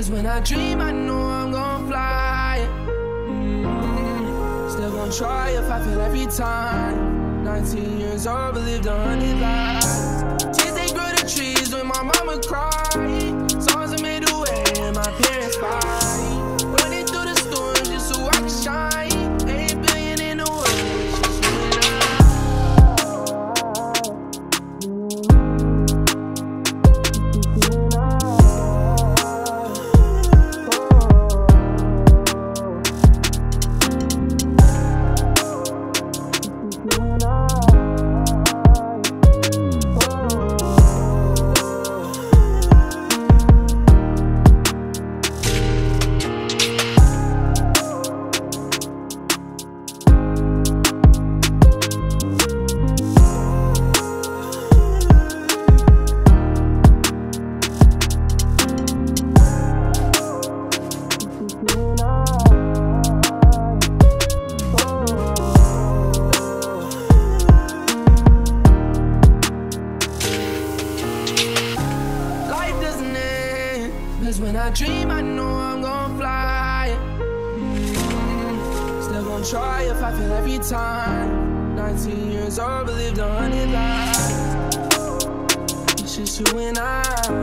Cause when I dream, I know I'm gonna fly. Mm, Still gonna try if I fail every time. 19 years old, believed a hundred lies. Tears they grow the trees when my mama cry. When I dream, I know I'm fly. Still try if I fail every time. 19 years old, believed a hundred lies. It's just you and I.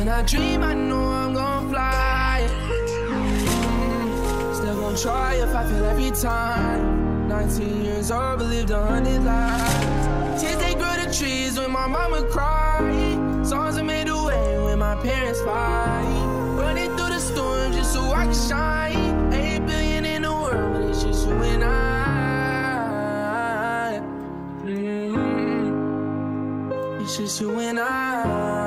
when I dream, I know I'm gonna fly. Mm, Still gonna try if I fail every time. 19 years old, believed a hundred lies. Tears they grow the trees when my mama cry. Songs that made the way when my parents fight. Running through the storm just so I can shine. Eight billion in the world, but it's just you and I. Mm. It's just you and I.